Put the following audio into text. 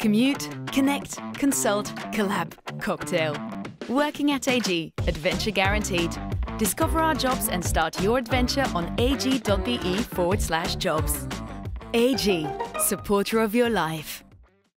Commute, connect, consult, collab, cocktail. Working at AG, adventure guaranteed. Discover our jobs and start your adventure on ag.be forward slash jobs. AG, supporter of your life.